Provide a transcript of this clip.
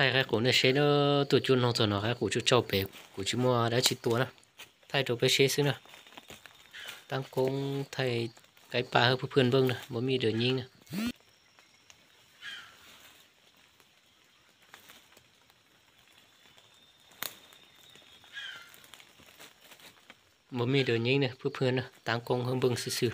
thay cái cổ này xe nó tụt chú nó rồi nó cái cổ chú trâu bé cổ chú mua đã chỉ tua nè thay đồ bé xe xứ nè tăng công thay cái bà hơi phương vâng nè bố mi được nhiên nè bố mi được nhiên nè phương phương nè tăng công hơn vâng xứ xứ